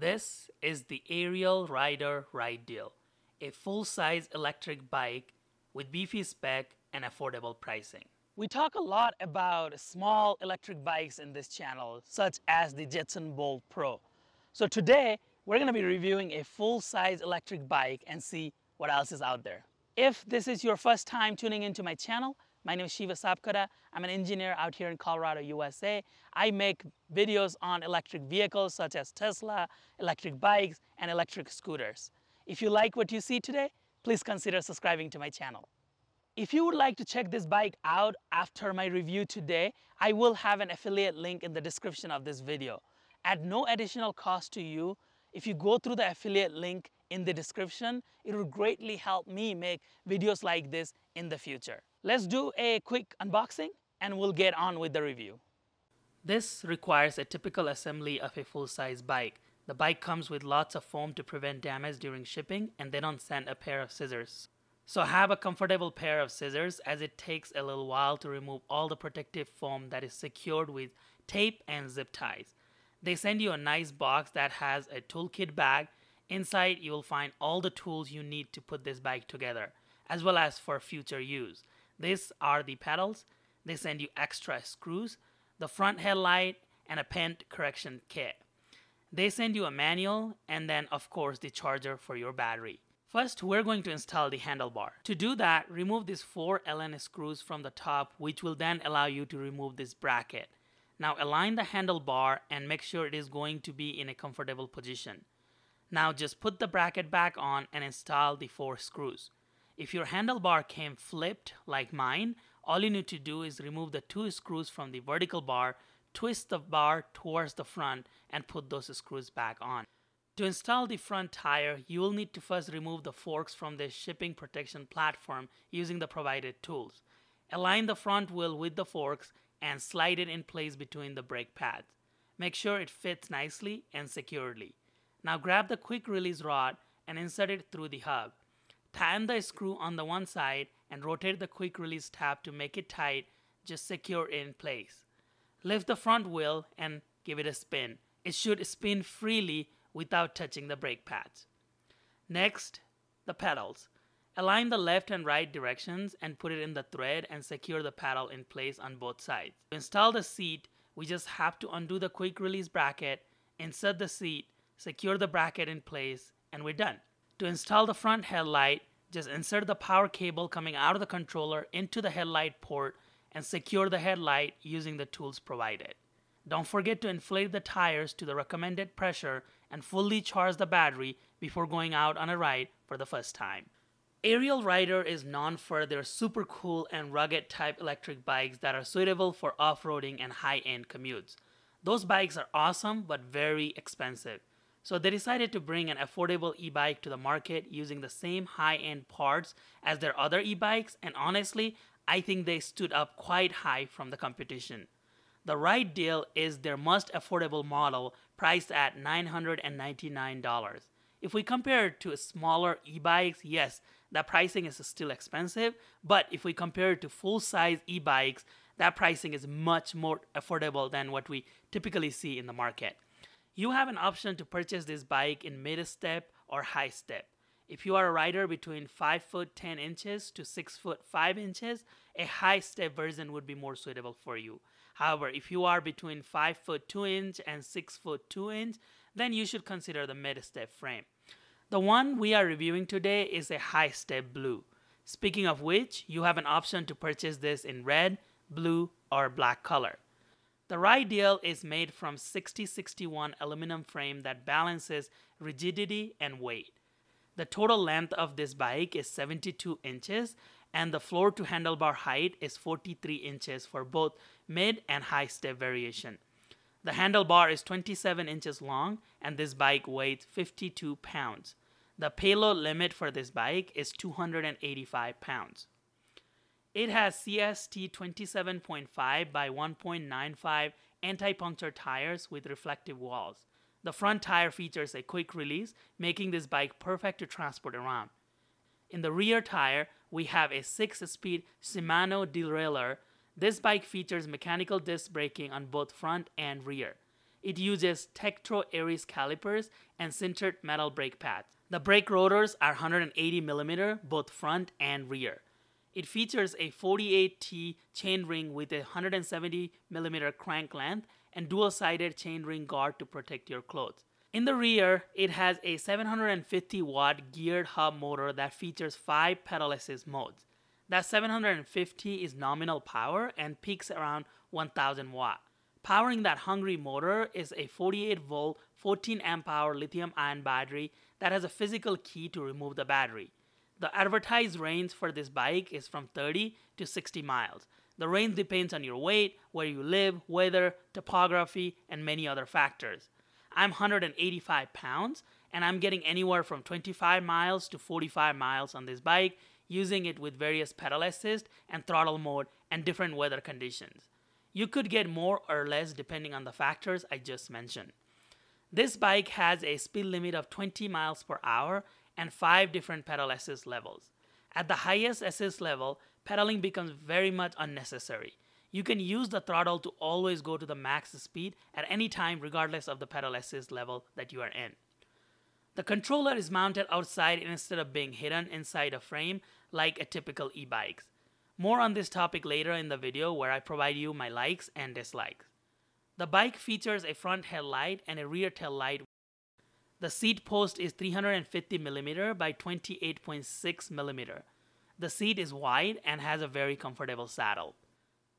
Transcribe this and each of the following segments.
This is the Ariel Rider Rideal, a full-size electric bike with beefy spec and affordable pricing. We talk a lot about small electric bikes in this channel, such as the Jetson Bolt Pro. So today, we're gonna be reviewing a full-size electric bike and see what else is out there. If this is your first time tuning into my channel, my name is Shiva Sapkota. I'm an engineer out here in Colorado, USA. I make videos on electric vehicles such as Tesla, electric bikes, and electric scooters. If you like what you see today, please consider subscribing to my channel. If you would like to check this bike out after my review today, I will have an affiliate link in the description of this video. At no additional cost to you, if you go through the affiliate link in the description, it will greatly help me make videos like this in the future. Let's do a quick unboxing and we'll get on with the review. This requires a typical assembly of a full-size bike. The bike comes with lots of foam to prevent damage during shipping and they don't send a pair of scissors. So have a comfortable pair of scissors as it takes a little while to remove all the protective foam that is secured with tape and zip ties. They send you a nice box that has a toolkit bag. Inside you will find all the tools you need to put this bike together, as well as for future use. These are the pedals. They send you extra screws, the front headlight, and a paint correction kit. They send you a manual and then of course the charger for your battery. First, we're going to install the handlebar. To do that, remove these four Allen screws from the top, which will then allow you to remove this bracket. Now align the handlebar and make sure it is going to be in a comfortable position. Now just put the bracket back on and install the four screws. If your handlebar came flipped like mine, all you need to do is remove the two screws from the vertical bar, twist the bar towards the front, and put those screws back on. To install the front tire, you will need to first remove the forks from the shipping protection platform using the provided tools. Align the front wheel with the forks and slide it in place between the brake pads. Make sure it fits nicely and securely. Now grab the quick release rod and insert it through the hub. Tighten the screw on the one side and rotate the quick release tab to make it tight, just secure in place. Lift the front wheel and give it a spin. It should spin freely without touching the brake pads. Next, the pedals. Align the left and right directions and put it in the thread and secure the pedal in place on both sides. To install the seat, we just have to undo the quick release bracket, insert the seat, secure the bracket in place, and we're done. To install the front headlight, just insert the power cable coming out of the controller into the headlight port and secure the headlight using the tools provided. Don't forget to inflate the tires to the recommended pressure and fully charge the battery before going out on a ride for the first time. Ariel Rider is known for their super cool and rugged type electric bikes that are suitable for off-roading and high-end commutes. Those bikes are awesome but very expensive. So they decided to bring an affordable e-bike to the market using the same high-end parts as their other e-bikes and honestly, I think they stood up quite high from the competition. The Rideal is their most affordable model priced at $999. If we compare it to smaller e-bikes, yes, that pricing is still expensive, but if we compare it to full-size e-bikes, that pricing is much more affordable than what we typically see in the market. You have an option to purchase this bike in mid step or high step. If you are a rider between 5 foot 10 inches to 6 foot 5 inches, a high step version would be more suitable for you. However, if you are between 5 foot 2 inch and 6 foot 2 inch, then you should consider the mid step frame. The one we are reviewing today is a high step blue. Speaking of which, you have an option to purchase this in red, blue, or black color. The Rideal is made from 6061 aluminum frame that balances rigidity and weight. The total length of this bike is 72 inches and the floor to handlebar height is 43 inches for both mid and high step variation. The handlebar is 27 inches long and this bike weighs 52 pounds. The payload limit for this bike is 285 pounds. It has CST 27.5 by 1.95 anti-puncture tires with reflective walls. The front tire features a quick release, making this bike perfect to transport around. In the rear tire, we have a 6-speed Shimano derailleur. This bike features mechanical disc braking on both front and rear. It uses Tektro Aries calipers and sintered metal brake pads. The brake rotors are 180 mm both front and rear. It features a 48T chainring with a 170 mm crank length and dual-sided chainring guard to protect your clothes. In the rear, it has a 750 watt geared hub motor that features 5 pedal assist modes. That 750 is nominal power and peaks around 1000 watt. Powering that hungry motor is a 48 volt 14 amp hour lithium ion battery that has a physical key to remove the battery. The advertised range for this bike is from 30 to 60 miles. The range depends on your weight, where you live, weather, topography, and many other factors. I'm 185 pounds and I'm getting anywhere from 25 miles to 45 miles on this bike using it with various pedal assist and throttle mode and different weather conditions. You could get more or less depending on the factors I just mentioned. This bike has a speed limit of 20 miles per hour and 5 different pedal assist levels. At the highest assist level, pedaling becomes very much unnecessary. You can use the throttle to always go to the max speed at any time regardless of the pedal assist level that you are in. The controller is mounted outside instead of being hidden inside a frame like a typical e-bikes. More on this topic later in the video where I provide you my likes and dislikes. The bike features a front headlight and a rear tail light. The seat post is 350mm by 28.6mm. The seat is wide and has a very comfortable saddle.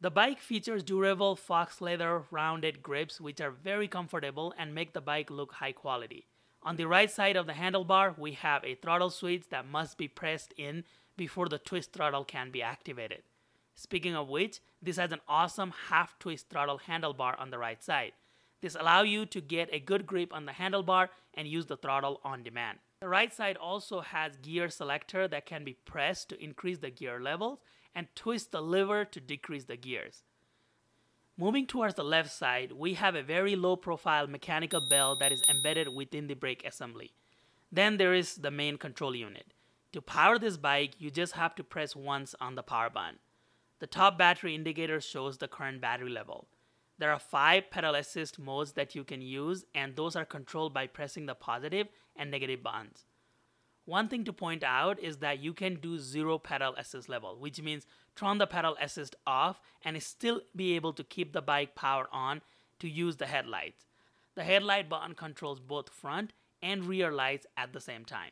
The bike features durable fox leather rounded grips which are very comfortable and make the bike look high quality. On the right side of the handlebar, we have a throttle switch that must be pressed in before the twist throttle can be activated. Speaking of which, this has an awesome half twist throttle handlebar on the right side. This allows you to get a good grip on the handlebar and use the throttle on demand. The right side also has gear selector that can be pressed to increase the gear levels and twist the lever to decrease the gears. Moving towards the left side, we have a very low profile mechanical bell that is embedded within the brake assembly. Then there is the main control unit. To power this bike, you just have to press once on the power button. The top battery indicator shows the current battery level. There are five pedal assist modes that you can use and those are controlled by pressing the positive and negative buttons. One thing to point out is that you can do zero pedal assist level, which means turn the pedal assist off and still be able to keep the bike powered on to use the headlights. The headlight button controls both front and rear lights at the same time.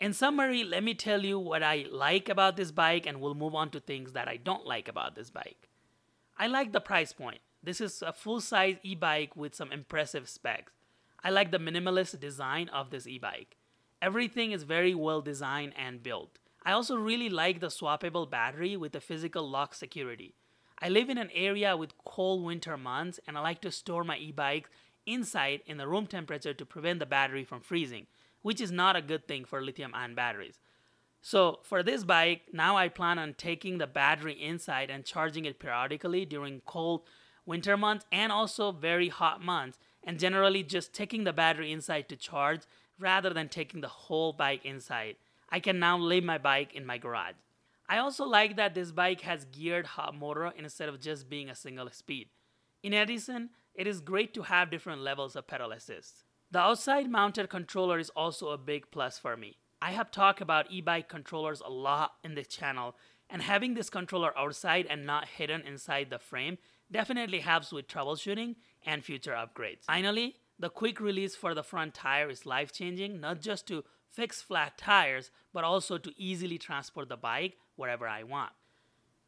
In summary, let me tell you what I like about this bike and we'll move on to things that I don't like about this bike. I like the price point. This is a full-size e-bike with some impressive specs. I like the minimalist design of this e-bike. Everything is very well designed and built. I also really like the swappable battery with the physical lock security. I live in an area with cold winter months and I like to store my e-bikes inside in the room temperature to prevent the battery from freezing which is not a good thing for lithium ion batteries. So for this bike, now I plan on taking the battery inside and charging it periodically during cold winter months and also very hot months and generally just taking the battery inside to charge rather than taking the whole bike inside. I can now leave my bike in my garage. I also like that this bike has geared hub motor instead of just being a single speed. In addition, it is great to have different levels of pedal assist. The outside mounted controller is also a big plus for me. I have talked about e-bike controllers a lot in this channel and having this controller outside and not hidden inside the frame definitely helps with troubleshooting and future upgrades. Finally, the quick release for the front tire is life changing, not just to fix flat tires, but also to easily transport the bike wherever I want.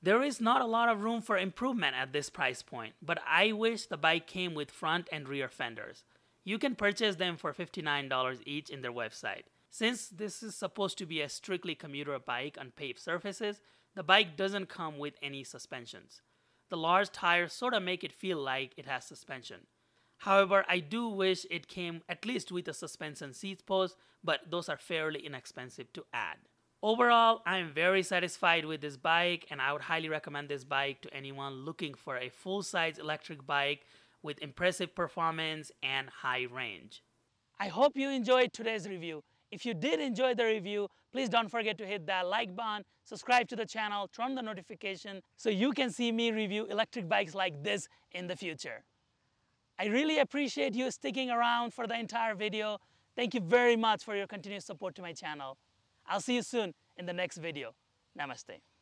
There is not a lot of room for improvement at this price point, but I wish the bike came with front and rear fenders. You can purchase them for $59 each in their website. Since this is supposed to be a strictly commuter bike on paved surfaces, the bike doesn't come with any suspensions. The large tires sort of make it feel like it has suspension. However, I do wish it came at least with a suspension seat post, but those are fairly inexpensive to add. Overall, I am very satisfied with this bike and I would highly recommend this bike to anyone looking for a full-size electric bike with impressive performance and high range. I hope you enjoyed today's review. If you did enjoy the review, please don't forget to hit that like button, subscribe to the channel, turn the notification so you can see me review electric bikes like this in the future. I really appreciate you sticking around for the entire video. Thank you very much for your continued support to my channel. I'll see you soon in the next video. Namaste.